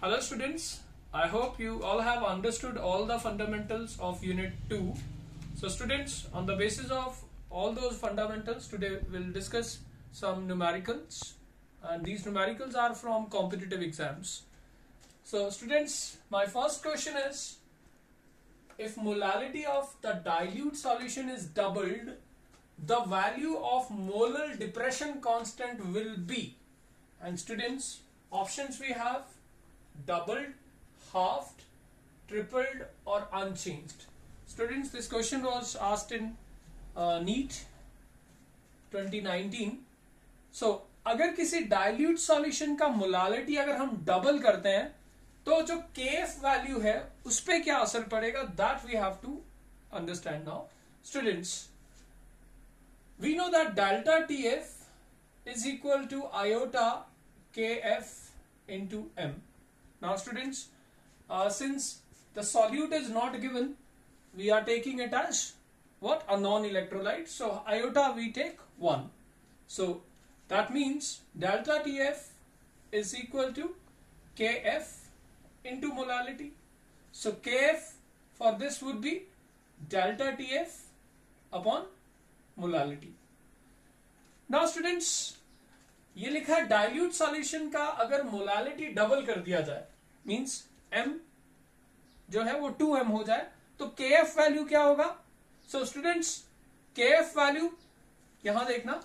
Hello students, I hope you all have understood all the fundamentals of unit 2. So students, on the basis of all those fundamentals, today we'll discuss some numericals and these numericals are from competitive exams. So students, my first question is, if molality of the dilute solution is doubled, the value of molar depression constant will be, and students, options we have doubled, halved, tripled or unchanged. Students, this question was asked in uh, NEET 2019. So, अगर किसी dilute solution का molality अगर हम double करते हैं तो जो के एफ़ वैल्यू है उस पर क्या असर पड़ेगा that we have to understand now students we know that delta T F is equal to iota K F into M Now students, uh, since the solute is not given, we are taking it as what? A non-electrolyte. So iota we take 1. So that means delta TF is equal to KF into molality. So KF for this would be delta TF upon molality. Now students, ये लिखा है dilute solution का अगर molality double कर दिया जाए means M जो है वो टू एम हो जाए तो के एफ़ वैल्यू क्या होगा? So students K F value यहाँ देखना,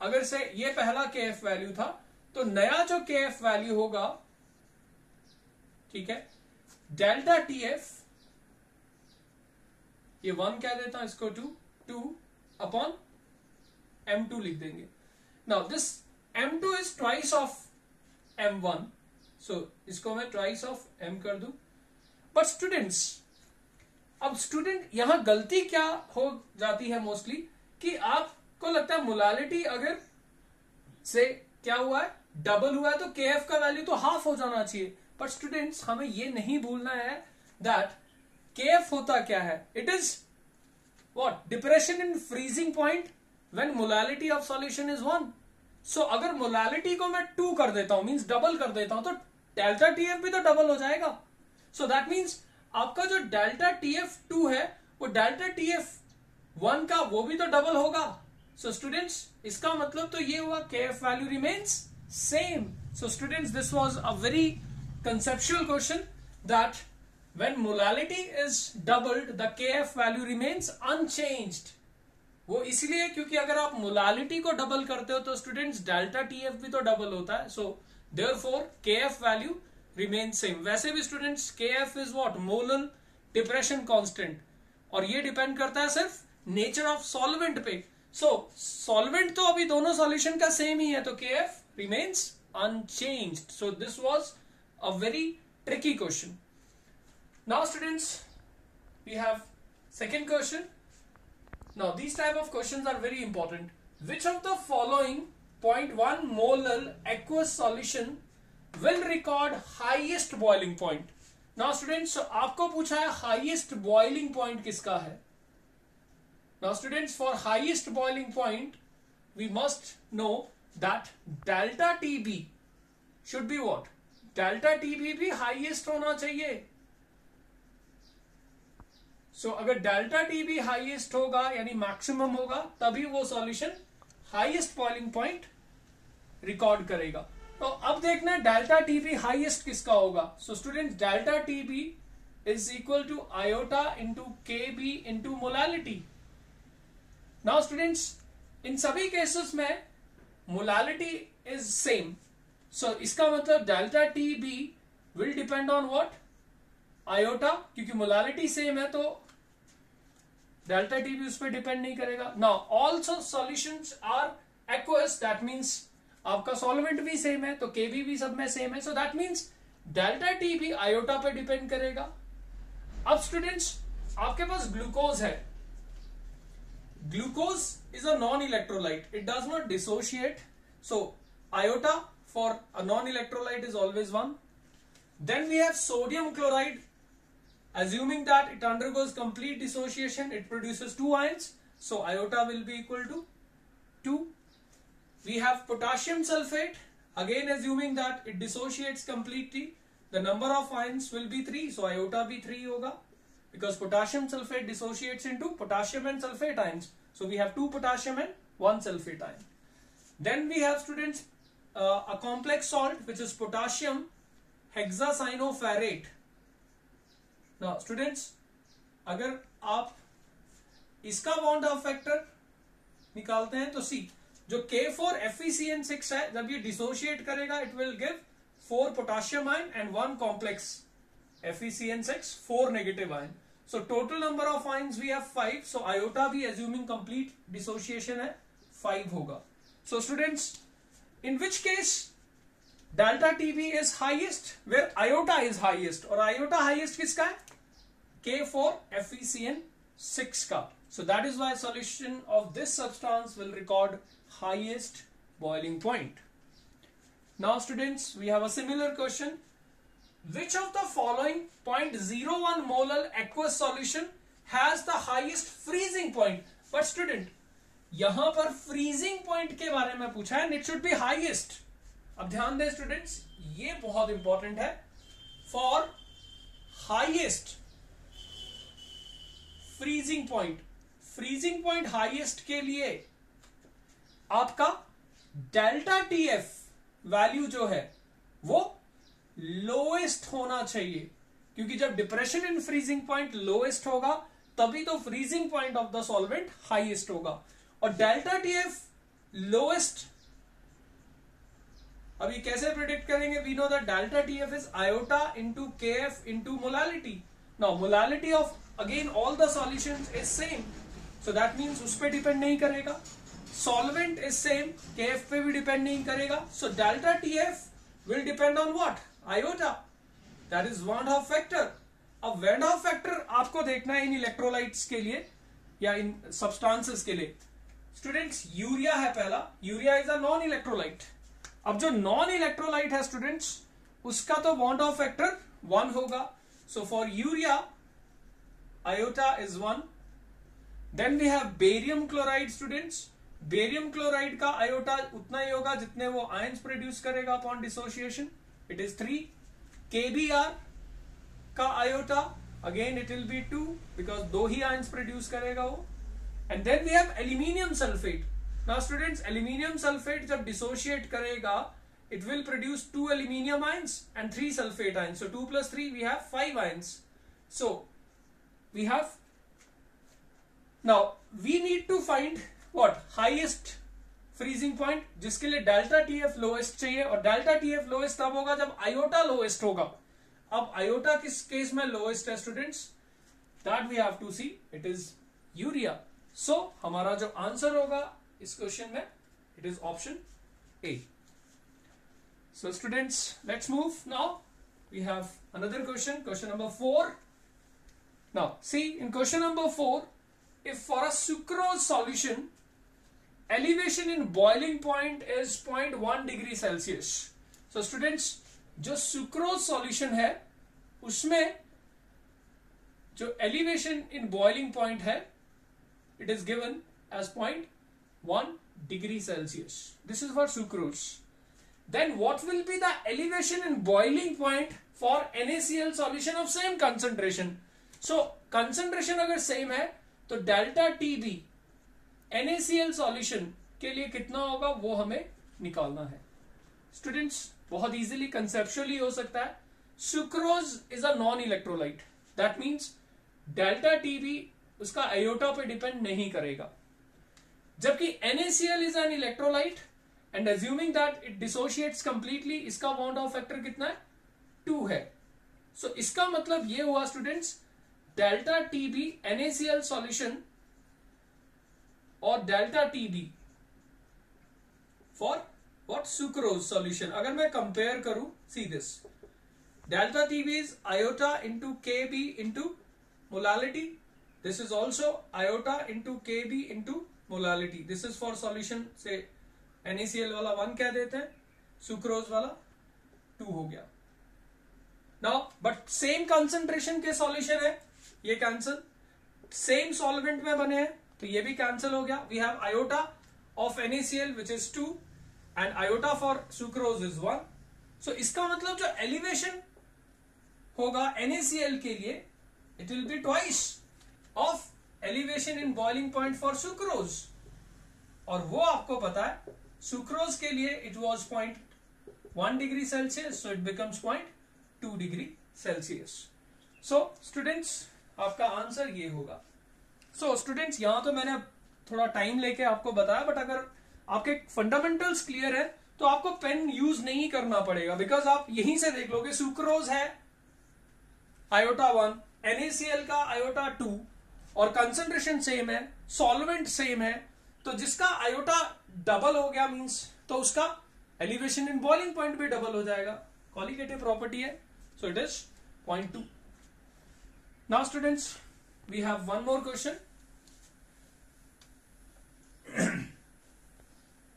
अगर से ये पहला के एफ़ वैल्यू था तो नया जो के एफ़ वैल्यू होगा, ठीक है डेल्टा टी एफ़ ये वन कह देता हूँ इसको two two upon M two लिख देंगे। Now this m2 is twice of m1 so इसको मैं ट्वाइस ऑफ़ एम कर दू। बट स्टूडेंट्स अब स्टूडेंट यहाँ गलती क्या हो जाती है मोस्टली कि आपको लगता है मोलालिटी अगर से क्या हुआ है? डबल हुआ है तो के एफ़ का वैल्यू तो हाफ़ हो जाना चाहिए। पर स्टूडेंट्स हमें ये नहीं भूलना है दैट के एफ़ होता क्या है? It is what depression in freezing point when molality of solution is one so अगर मोलालिटी को मैं टू कर देता हूँ मीन्स डबल कर देता हूँ तो डेल्टा टीएफ भी तो डबल हो जाएगा। सो दैट मीन्स आपका जो डेल्टा टीएफ टू है वो डेल्टा टीएफ वन का वो भी तो डबल होगा। सो so, स्टूडेंट्स इसका मतलब तो ये हुआ K F value remains same so students this was a very conceptual question that when when molality is doubled the kf value remains unchanged. वो इसलिए क्योंकि अगर आप मोलालिटी को डबल करते हो तो स्टूडेंट्स डेल्टा टी एफ़ भी तो डबल होता है। So there K F value remain same वैसे भी students F is what molal depression constant और ये डिपेंड करता है सिर्फ़ नेचर ऑफ़ सॉल्वेंट पे. सो so, सॉल्वेंट तो अभी दोनों सॉल्यूशन का सेम ही है तो K F remains unchange so this was a very tricky question now students we have second question Now these type of questions are very important. Which of the following 0.1 molar aqueous solution will record highest boiling point? Now students, so आपको पूछा है highest boiling point किसका है? Now students, for highest boiling point, we must know that delta TB should be what? Delta TB भी highest होना चाहिए so, अगर delta T भी हाईएस्ट होगा यानी मैक्सिमम होगा तभी वो solution highest boiling point record करेगा। तो अब देखना है डेल्टा टी बी हाइएस्ट किसका होगा। So student delta T B is equal to iota into K B into molality now students इन सभी केसेस में मोलालिटी इज़ सेम सो इसका मतलब delta T B will depend on what iota क्योंकि molality same है तो delta T भी उस पर डिपेंड नहीं करेगा। ना also solution are aqueous that means आपका सॉल्वेंट भी सेम है तो के भी सब में सेम है। So that means delta T भी आयोटा पे डिपेंड करेगा। अब स्टूडेंट्स आपके पास ग्लूकोज है। Glucose is a non electrolyte it does not dissociate so iota for a non electrolyte is always one then we have sodium chloride Assuming that it undergoes complete dissociation, it produces two ions. So iota will be equal to 2. We have potassium sulfate. Again assuming that it dissociates completely, the number of ions will be 3. So iota be 3 yoga because potassium sulfate dissociates into potassium and sulfate ions. So we have 2 potassium and 1 sulfate ion. Then we have students uh, a complex salt which is potassium hexacyanoferrate students, अगर आप इसका bond of factor निकालते हैं तो see जो K four F six है, जब ये डिसोशिएट करेगा it will give four potassium ion and one complex F six four negative ion so total number of ions we have five so iota भी assuming complete dissociation है five होगा. So students in which case delta T B is highest where iota is highest और iota highest किसका है? K4 FeCN6 का। So that is why solution of this substance will record highest boiling point now students we have a similar question which of the following point zero one molal aqueous solution has the highest freezing point but student यहाँ पर freezing point के बारे में पूछा है it should be highest अब ध्यान दें स्टूडेंट्स ये बहुत इंपॉर्टेंट है. For highest freezing point freezing point highest के लिए आपका डेल्टा टी एफ़ वैल्यू जो है, वो लोएस्ट होना चाहिए. क्योंकि जब depression in freezing point lowest होगा, तभी तो freezing point of the solvent highest होगा. और डेल्टा टी एफ़ लोएस्ट अभी कैसे प्रिडिक्ट करेंगे? We know the delta T F is iota into K F into molality now molality of again all the solution is same so that means उस पर depend नहीं करेगा. Solvent is same K F पे भी depend नहीं करेगा. So delta T F will depend on what iota that is one of factor अब van't of factor आपको देखना है इन इलेक्ट्रोलाइट्स के लिए या इन सब्सटेंसेस के लिए. स्टूडेंट्स यूरिया है पहला. Urea is a non electrolyte अब जो नॉन इलेक्ट्रोलाइट है स्टूडेंट्स उसका तो बॉन्ड ऑफ़ फैक्टर वन होगा। So for urea iota is one then we have barium chloride students barium chloride का आयोटा उतना ही होगा जितने वो आयंस प्रोड्यूस करेगा upon dissociation it is three KBr का iota again it will be two because दो ही आयंस प्रोड्यूस करेगा वो. And then we have aluminium sulphate now students aluminium sulphate जब डिसोशिएट करेगा, it will produce two aluminium ions and three sulfate ions. So 2 plus 3 we have 5 ions. So, we have, now, we need to find what? Highest freezing point जिसके लिए delta T F lowest चाहिए। और delta T F lowest तब होगा जब iota lowest होगा। अब iota किस केस में लोएस्ट है students that we have to see it is urea so हमारा जो आंसर होगा इस क्वेश्चन में? It is option A so students let's move now we have another question question number four now see in question number four if for a sucrose solution elevation in boiling point is point one degree Celsius so students जो sucrose solution है, उसमें जो elevation in boiling point है it is given as point one degree Celsius this is for sucrose then what will be the elevation in boiling point for NaCl solution of same concentration? So, concentration अगर same है तो delta T B NaCl solution के लिए कितना होगा, वो हमें निकालना है। स्टूडेंट्स बहुत इजीली कंसेप्चुअली हो सकता है। Sucrose is a non electrolyte that means delta TB उसका आयोटा पे डिपेंड नहीं करेगा। जबकि NaCl is an electrolyte and assuming that it dissociates completely इसका बाउंड ऑफ़ फैक्टर कितना है? टू है। सो so, इसका मतलब ये हुआ students delta TB NaCl solution और delta TB for what sucrose solution अगर मैं कंपेयर करूँ see this delta TB is iota into K B into molality this is also iota into K B into molality this is for solution से NaCl वाला one क्या देते हैं sucrose वाला two हो गया। नाउ बट सेम कंसेंट्रेशन के solution है, ये कैंसिल सेम सॉल्वेंट में बने हैं तो ये भी कैंसिल हो गया। We have iota of NaCl which is two and iota for sucrose is one so इसका मतलब जो एलिवेशन होगा NaCl के लिए it will be twice of elevation in boiling point for sucrose. और वो आपको पता है सुक्रोज के लिए it was point one degree Celsius so it becomes point two degree Celsius so students आपका आंसर ये होगा। सो so, स्टूडेंट्स यहाँ तो मैंने थोड़ा टाइम लेके आपको बताया बट अगर आपके फंडामेंटल्स क्लियर है तो आपको पेन यूज़ नहीं करना पड़ेगा बिकॉज़ आप यहीं से देख लोगे सुक्रोज है आयोटा वन एनएसीएल का आयोटा टू और कंसेंट्रेशन सेम है सॉल्वेंट सेम है तो जिसका आयोटा डबल हो गया मींस तो उसका एलिवेशन इन बॉइलिंग पॉइंट भी डबल हो जाएगा। कॉलिगेटिव प्रॉपर्टी है so it is point two now students we have one more question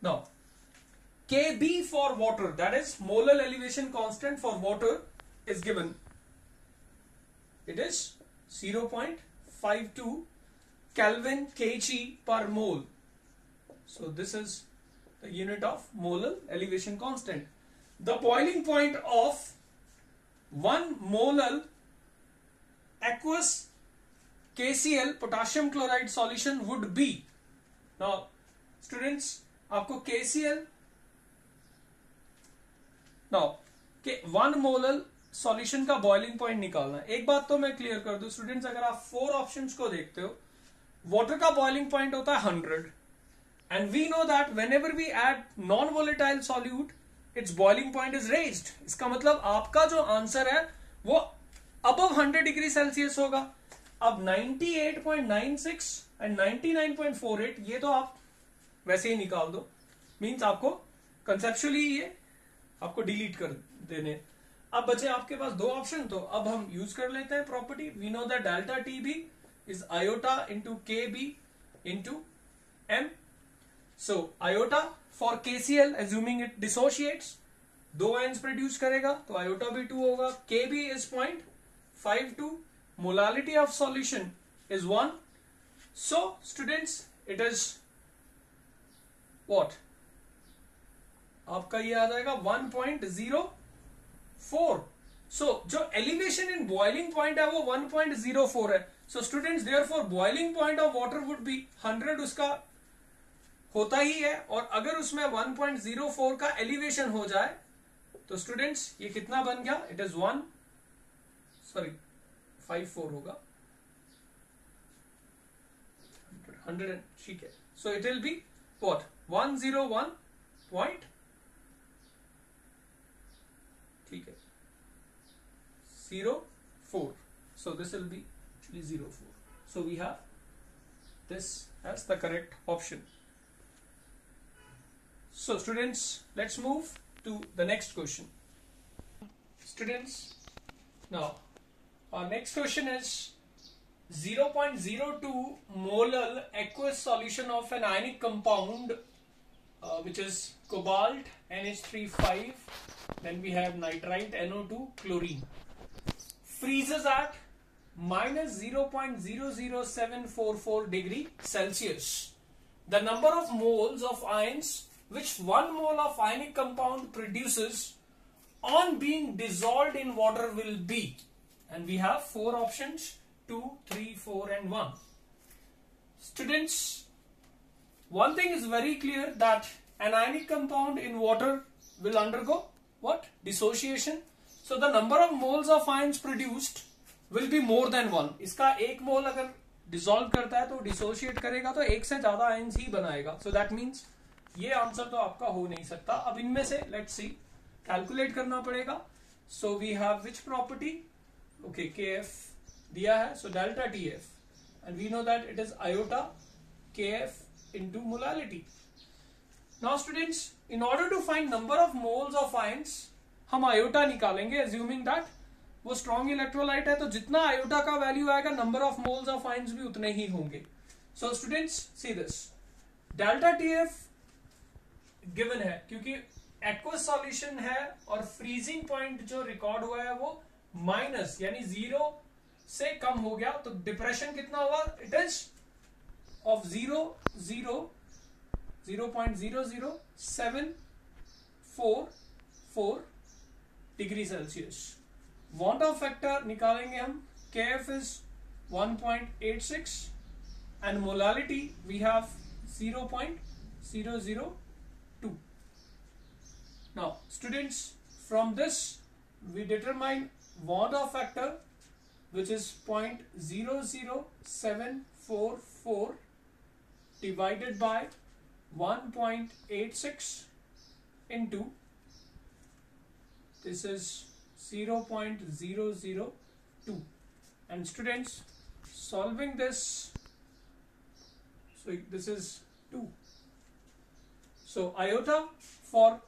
now kb for water, that is, molar elevation constant for water is given. It is 0.52 kelvin kg per mole so this is the unit of molar elevation constant. The boiling point of 1 molar aqueous KCl potassium chloride solution would be. Now students आपको KCl now one molal solution का boiling point निकालना। एक बात तो मैं clear कर दू students अगर आप फोर ऑप्शंस को देखते हो वाटर का बॉइलिंग पॉइंट होता है hundred And we know that whenever we add non-volatile solute, its boiling point is raised. इसका मतलब आपका जो आंसर है वो above 100 डिग्री सेल्सियस होगा। अब 98.96 एंड 99.48 ये तो आप वैसे ही निकाल दो। मींस आपको कंसेप्चुअली ये आपको डिलीट कर देने। अब बचे आपके पास दो ऑप्शन तो अब हम यूज़ कर लेते हैं property we know that delta T B is iota into K B into M So, iota for KCl assuming it dissociates, दो आयंस प्रोड्यूस करेगा तो आयोटा भी टू होगा. K B is point five two molality of solution is one so students it is what आपका ये आ जाएगा one point zero four so जो एलिवेशन इन बॉइलिंग पॉइंट है, वो वन पॉइंट ज़ीरो फोर है. So students there boiling point of water would be hundred उसका होता ही है और अगर उसमें 1.04 का एलिवेशन हो जाए तो स्टूडेंट्स ये कितना बन गया? It is one sorry five four होगा. हंड्रेड ठीक है. So it will be what one zero one point 0 4 so this will be actually 0 4 so we have this as the correct option. So students let's move to the next question. Students now our next question is 0.02 molar aqueous solution of an ionic compound uh, which is cobalt NH35 then we have nitrite NO2 chlorine freezes at minus 0.00744 degree Celsius. The number of moles of ions which one mole of ionic compound produces on being dissolved in water will be. And we have four options 2 3 4 and 1 students one thing is very clear that an ionic compound in water will undergo what? Dissociation so, the number of moles of ions produced will be more than one. इसका एक मोल अगर dissolve करता है तो dissociate करेगा तो एक से ज़्यादा आयंस ही बनाएगा। सो दैट मीन्स ये आंसर तो आपका हो नहीं सकता। अब इनमें से लेट सी कैलकुलेट करना पड़ेगा। So we have which property okay K F दिया है। So delta T F and we know that it is iota K F into molality now students in order to find number of moles of ions हम iota निकालेंगे assuming that वो strong electrolyte है तो जितना iota का value आएगा number of moles of ions भी उतने ही होंगे। So students see this delta T F given है, क्योंकि एक्वस सॉल्यूशन है और फ्रीजिंग पॉइंट जो रिकॉर्ड हुआ है, वो माइनस यानी ज़ीरो से कम हो गया। तो डिप्रेशन कितना हुआ? It is of zero zero zero point zero zero seven four four degree Celsius want of factor निकालेंगे हम kf is 1.86 and molality we have 0.002 now students from this we determine want of factor which is 0.00744 divided by 1.86 into this is 0.002 and students solving this so this is 2 so iota for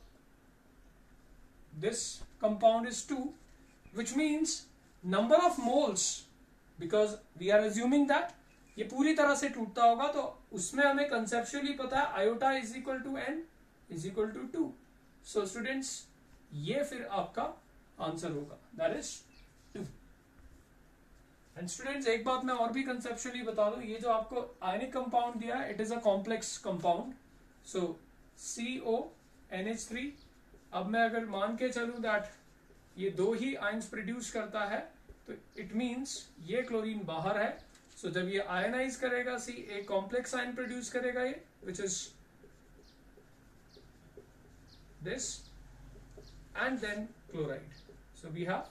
this compound is 2 which means number of moles because we are assuming that ये पूरी तरह से टूटता होगा तो उसमें हमें conceptually पता है iota is equal to n is equal to two so students ये फिर आपका आंसर होगा। That is two and students एक बात मैं और भी कंसेप्चुअली बता दूँ ये जो आपको आयनिक कंपाउंड दिया है it is a complex compound so C O N H three अब मैं अगर मान के चलूँ दैट ये दो ही आयंस प्रोड्यूस करता है तो इट मींस ये क्लोरीन बाहर है। सो so, जब ये आयनाइज करेगा सी एक कॉम्प्लेक्स आयन प्रोड्यूस करेगा ये which is this and then chloride so we have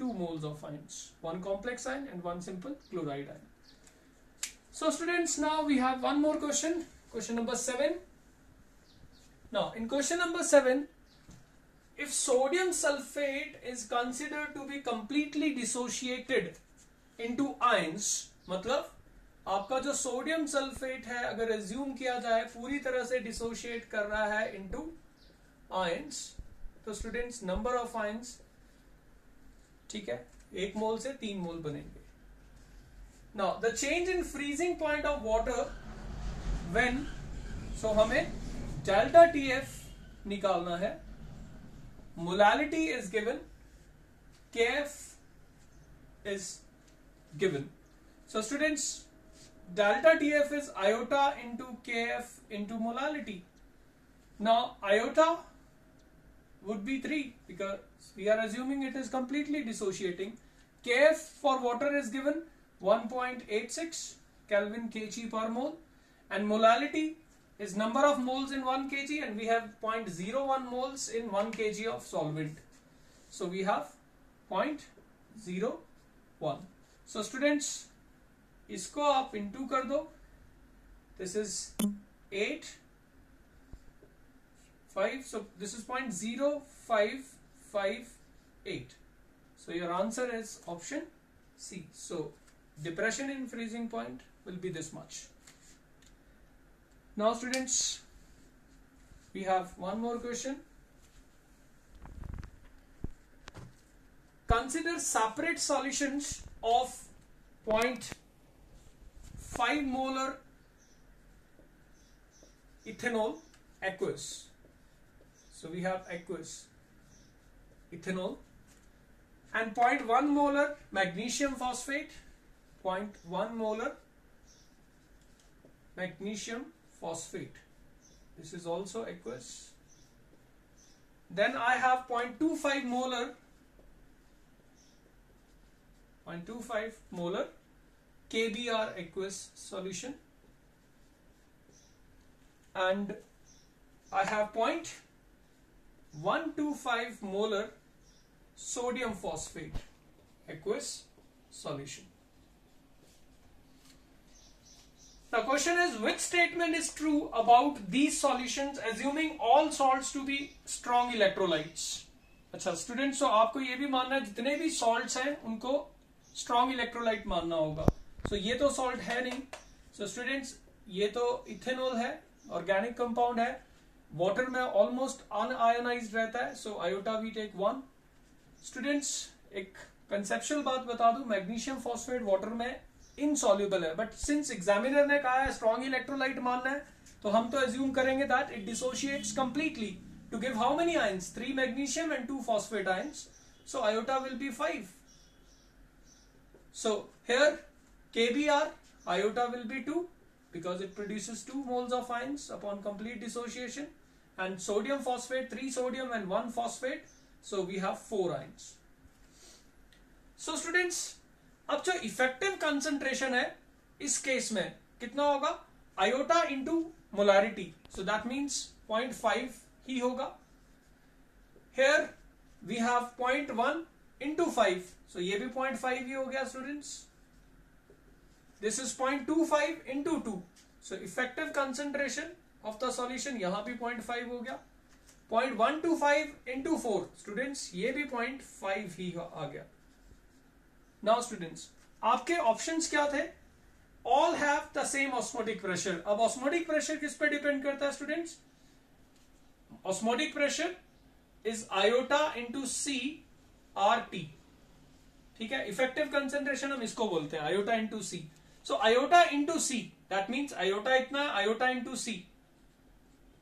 two moles of ions one complex ion and one simple chloride ion so students now we have one more question question number 7 now in question number 7 if sodium sulfate is considered to be completely dissociated into ions मतलब आपका जो sodium sulphate है अगर assume किया जाए पूरी तरह से डिसोशिएट कर रहा है इनटू आयंस तो स्टूडेंट्स नंबर ऑफ़ आयंस ठीक है एक मोल से तीन मोल बनेंगे। Now the change in freezing point of water when so हमें डेल्टा टी एफ़ निकालना है। Molality is given K F is given So students, delta TF is iota into KF into molality. Now iota would be 3 because we are assuming it is completely dissociating. KF for water is given 1.86 Kelvin kg per mole and molality is number of moles in 1 kg and we have 0.01 moles in 1 kg of solvent. So we have 0.01. So students इसको आप into कर दो this is eight so this is 0 0.0558. So your answer is option C. So depression in freezing point will be this much. Now students, we have one more question. Consider separate solutions of 0.5 molar ethanol aqueous so we have aqueous ethanol and 0.1 molar magnesium phosphate, 0.1 molar magnesium phosphate. This is also aqueous. Then I have 0.25 molar 0.25 molar KBr aqueous solution and I have 0.125 molar sodium phosphate aqueous solution. The question is which statement is true about these solutions assuming all salts to be strong electrolytes. अच्छा students तो आपको ये भी मानना है जितने भी salts हैं उनको स्ट्रॉन्ग इलेक्ट्रोलाइट मानना होगा सो so, ये तो सॉल्ट है नहीं सो so, स्टूडेंट्स ये तो इथेनॉल है ऑर्गेनिक कंपाउंड है वाटर में ऑलमोस्ट अनआयोनाइज रहता है so iota we take one students एक कंसेप्शुअल बात बता दू मैग्नीशियम फॉस्फेट वाटर में इनसॉल्यूबल है बट सिंस एग्जामिनर ने कहा है स्ट्रॉन्ग इलेक्ट्रोलाइट मानना है तो हम तो एज्यूम करेंगे that it dissociates completely to give how many ions three magnesium and two phosphate ions so iota will be five so here KBr, iota will be 2 because it produces 2 moles of ions upon complete dissociation and sodium phosphate 3 sodium and 1 phosphate so we have 4 ions. जो effective concentration है इस case में कितना होगा iota into molarity so that means point five ही होगा here we have point one into five सो ये भी point five ही हो गया students this is point two five into two so effective concentration of the solution यहाँ भी point five हो गया point one two five into four students ये भी पॉइंट फाइव ही आ गया नाउ स्टूडेंट्स आपके ऑप्शंस क्या थे all have the same osmotic pressure अब ऑस्मोटिक प्रेशर किस पे डिपेंड करता है students osmotic pressure is iota into C R T ठीक है इफ़ेक्टिव कंसेंट्रेशन हम इसको बोलते हैं iota into C so iota into C that means iota इतना है आयोटा इंटू सी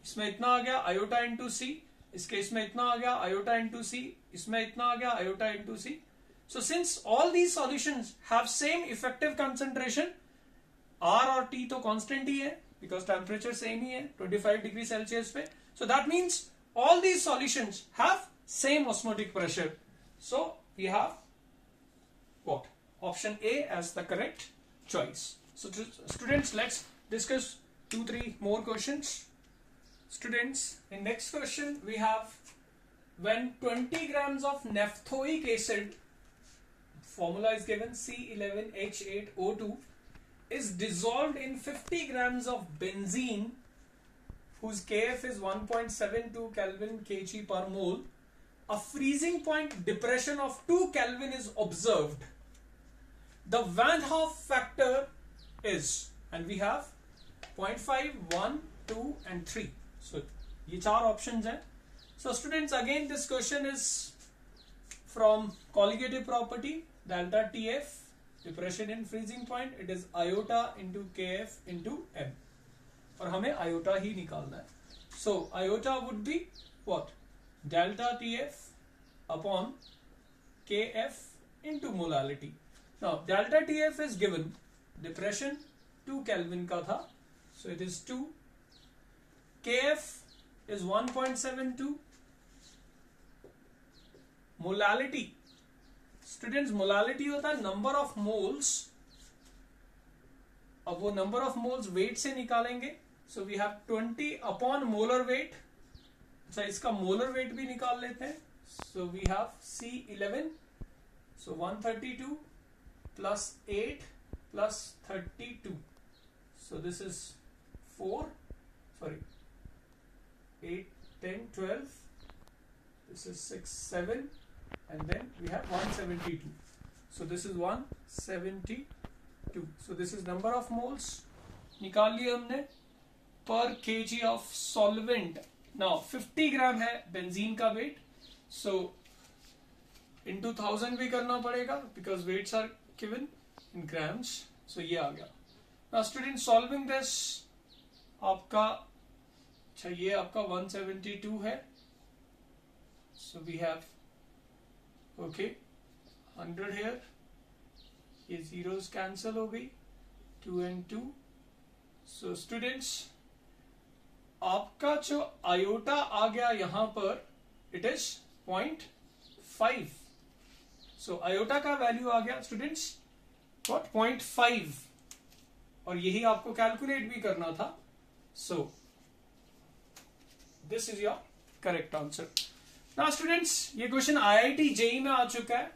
इसमें इतना आ गया आयोटा इंटू सी इसके इसमें इतना आ गया आयोटा इंटू सी इसमें इतना आ गया iota into C so since all these solution have same effective concentration R और टी तो कांस्टेंट ही है बिकॉज़ टेम्परेचर सेम ही है 25 डिग्री सेल्सियस पे. So that means all these solutions have same osmotic pressure. So, we have what? Option a as the correct. Choice so students let's discuss two three more questions students in next question we have when 20 grams of naphthoic acid formula is given C11H8O2 is dissolved in 50 grams of benzene whose Kf is 1.72 Kelvin kg per mole, a freezing point depression of 2 Kelvin is observed. The Van Hoff factor is, and we have 0.5, 1, 2 and 3. So, ye char options hai. So, students again this question is from colligative property delta TF depression in freezing point it is iota into KF into M. और हमें iota ही निकालना है so iota would be what delta T F upon K F Delta T F is given depression two kelvin का था so it is two K F is one point seven two molality student molality होता है number of moles अब वो number of moles weight से निकालेंगे so we have 20 upon molar weight अच्छा इसका मोलर वेट भी निकाल लेते हैं so we have C eleven so 132 plus 8 plus 32 so this is 4 sorry 8 10 12 this is 6 7 and then we have 172 so this is 172 so this is number of moles निकाल लिए हमने पर K G of solvent now 50 gram है benzene का weight so into thousand भी करना पड़ेगा because weights are given in grams so ये आ गया। नाउ स्टूडेंट सॉल्विंग दिस आपका अच्छा ये आपका 172 है। So we have okay 100 here ये जीरोस कैंसल हो गई two and two so students आपका जो आयोटा आ गया यहाँ पर it is point five so iota का वैल्यू आ गया स्टूडेंट्स वॉट पॉइंट फाइव और यही आपको कैलकुलेट भी करना था. So this is your correct answer ना स्टूडेंट्स ये क्वेश्चन आईआईटी जेई में आ चुका है.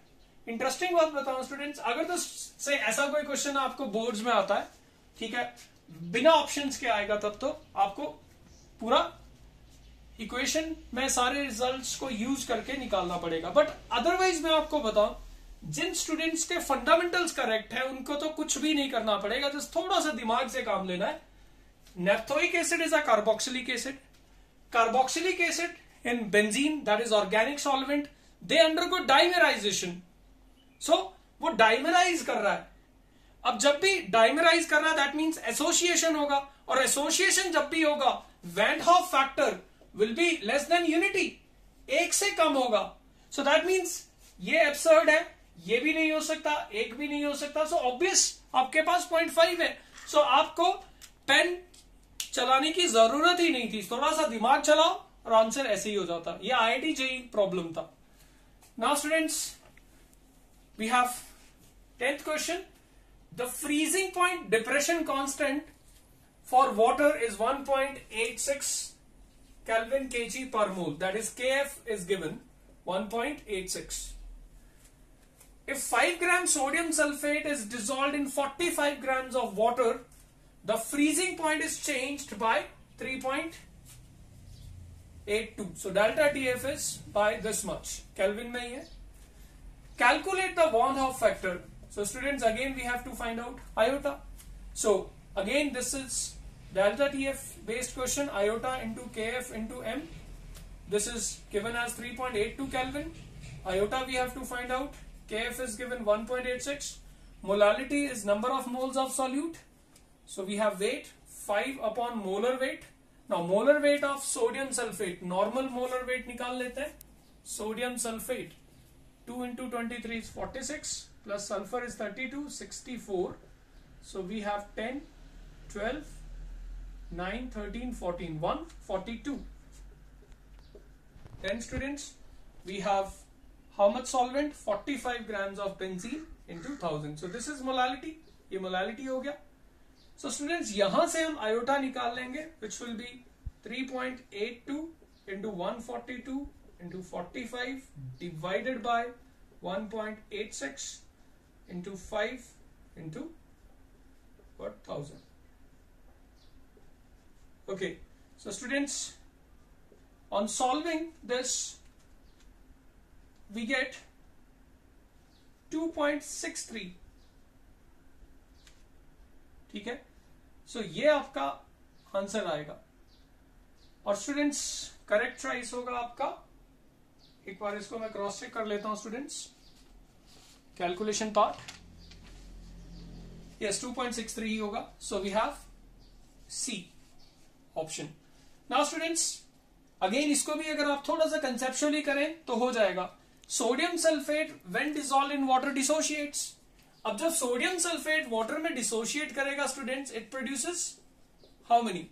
इंटरेस्टिंग बात बताऊँ स्टूडेंट्स अगर तो से ऐसा कोई क्वेश्चन आपको बोर्ड्स में आता है, ठीक है, बिना ऑप्शंस के आएगा तब तो आपको पूरा इक्वेशन में सारे रिजल्ट्स को यूज़ करके निकालना पड़ेगा। बट अदरवाइज़ मैं आपको बताऊँ, जिन स्टूडेंट्स के फंडामेंटल्स करेक्ट है, उनको तो कुछ भी नहीं करना पड़ेगा। जस्ट थोड़ा सा दिमाग से काम लेना है। Naphthoic acid is a carboxylic acid carboxylic acid in benzene that is organic solvent they undergo dimerisation so वो डाइमेराइज कर रहा है। अब जब भी डाइमेराइज कर रहा है दैट मीन्स एसोसिएशन होगा। और एसोसिएशन जब भी होगा van't Hoff factor will be less than unity एक से कम होगा। सो दैट मीन्स ये एब्सर्ड है ये भी नहीं हो सकता एक भी नहीं हो सकता। सो so, ऑब्वियस आपके पास पॉइंट फाइव है। सो so, आपको पेन चलाने की ज़रूरत ही नहीं थी। थोड़ा सा दिमाग चलाओ और आंसर ऐसे ही हो जाता। ये आई आई टी प्रॉब्लम था। Now students we have 10th question. The freezing point depression constant for water is 1.86 Kelvin kg per mole. That is Kf is given 1.86. If 5 gram sodium sulfate is dissolved in 45 grams of water, the freezing point is changed by 3.82. So delta TF is by this much. Kelvin mein hai. Calculate the Van Hoff factor. So students again we have to find out iota. So again this is delta TF based question iota into KF into M. This is given as 3.82 Kelvin. Iota we have to find out. KF is given 1.86. Molality is number of moles of solute. So we have weight 5 upon molar weight. Now molar weight of sodium sulfate. Normal molar weight निकाल लेते हैं. Sodium sulfate 2 into 23 is 46 plus sulfur is 32 64. So we have 10 12 9, 13, 14, 1, 42. Then students, we have how much solvent? 45 grams of benzene into 1000. So this is molality. ये molality हो गया. So students, यहाँ से हम iota निकाल लेंगे, which will be 3.82 into 142 into 45 divided by 1.86 into 5 into what 1000. Okay, so students, on solving this, we get 2.63 ठीक है? सो so, ये आपका आंसर आएगा। और स्टूडेंट्स करेक्ट चॉइस होगा आपका। एक बार इसको मैं क्रॉस चेक कर लेता हूँ स्टूडेंट्स कैलकुलेशन पार्ट यस 2.63 ही होगा। So we have C option now students again इसको भी अगर आप थोड़ा सा कंसेप्चुअली करें तो हो जाएगा। Sodium sulphate when dissolve in water dissociates अब जब सोडियम सल्फेट वाटर में डिसोशिएट करेगा students it produces how many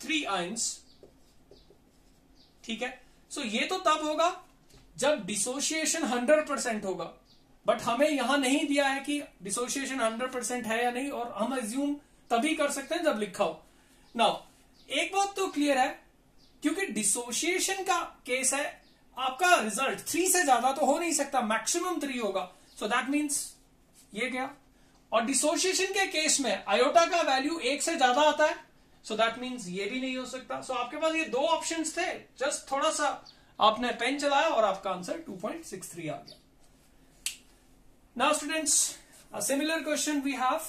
three ions ठीक है? सो so, ये तो तब होगा जब डिसोशिएशन 100 परसेंट होगा। बट हमें यहाँ नहीं दिया है कि डिसोशिएशन 100 परसेंट है या नहीं और हम एज्यूम तभी कर सकते हैं जब लिखा हो। नाउ एक बात तो क्लियर है क्योंकि डिसोसिएशन का केस है आपका रिज़ल्ट थ्री से ज़्यादा तो हो नहीं सकता मैक्सिमम थ्री होगा। सो दैट मीन्स ये क्या और डिसोसिएशन के केस में आयोटा का वैल्यू एक से ज़्यादा आता है सो दैट मीन्स ये भी नहीं हो सकता। सो so, आपके पास ये दो ऑप्शन थे जस्ट थोड़ा सा आपने पेन चलाया और आपका आंसर 2.63 आ गया। Now students similar question we have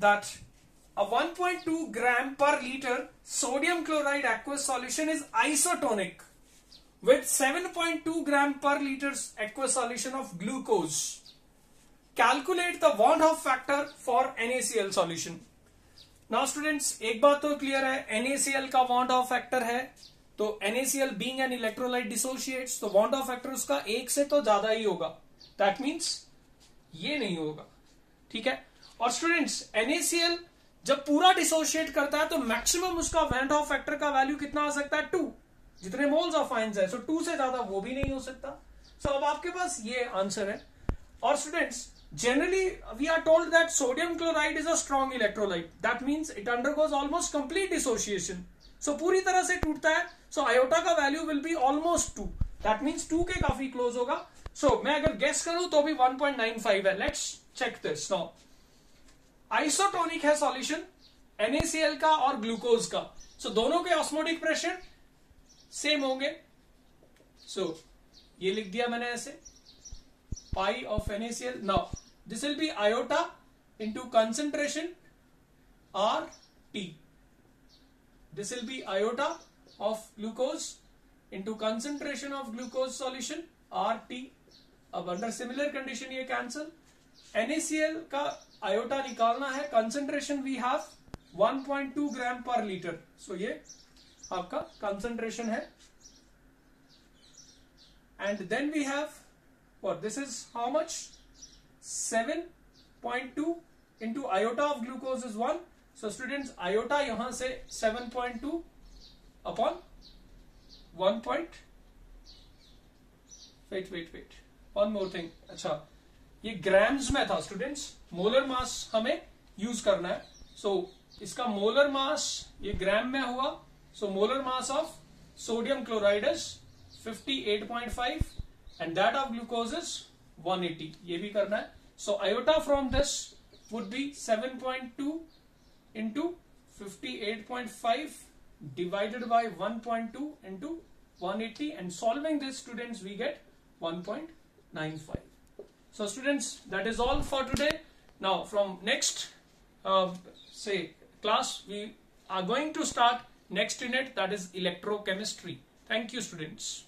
that a 1.2 gram per liter sodium chloride aqueous solution is isotonic with 7.2 gram per liter aqueous solution of glucose. Calculate the Van Hoff factor for NaCl solution. Now students, एक बात तो clear है NaCl का Van Hoff factor है तो NaCl being an electrolyte dissociates तो Van Hoff factor उसका एक से तो ज़्यादा ही होगा दैट मीन्स ये नहीं होगा ठीक है और स्टूडेंट्स एनएसीएल जब पूरा डिसोशिएट करता है तो मैक्सिमम उसका वेंट ऑफ़ फैक्टर का वैल्यू कितना आ सकता है टू जितने मोल्स ऑफ़ आइंस है सो टू से ज़्यादा वो भी नहीं हो सकता सो so, अब आपके पास ये आंसर है और students generally we are told that sodium chloride is a strong electrolyte that means it undergoes almost complete dissociation so पूरी तरह से टूटता है so iota का value will be almost 2 that means 2 के काफ़ी close होगा so मैं अगर guess करूँ तो भी 1.95 है let's check this now isotonic है सॉल्यूशन NaCl का और ग्लूकोज का। सो so, दोनों के ऑस्मोटिक प्रेशर सेम होंगे। सो so, ये लिख दिया मैंने ऐसे। Pi of NaCl now this will be iota into concentration R T this will be iota of glucose into concentration of glucose solution R T अब under similar condition ये cancel NaCl का iota निकालना है। Concentration we have 1.2 gram per litre so ये आपका concentration है। And then we have what this is how much 7.2 into iota of glucose is 1 so, students, iota yahan se 7.2 upon 1.2 weight weight weight one more thing अच्छा ये grams में था students molar mass हमें use करना है। So so, इसका molar mass ये gram में हुआ। So molar mass of sodium chloride is 58.5 and that of glucose is 180 ये भी करना है। So iota from this would be 7.2 into 58.5 divided by 1.2 into 180 and solving this students we get 1.95 so students that is all for today. Now from next uh, say class we are going to start next unit that is electrochemistry. Thank you students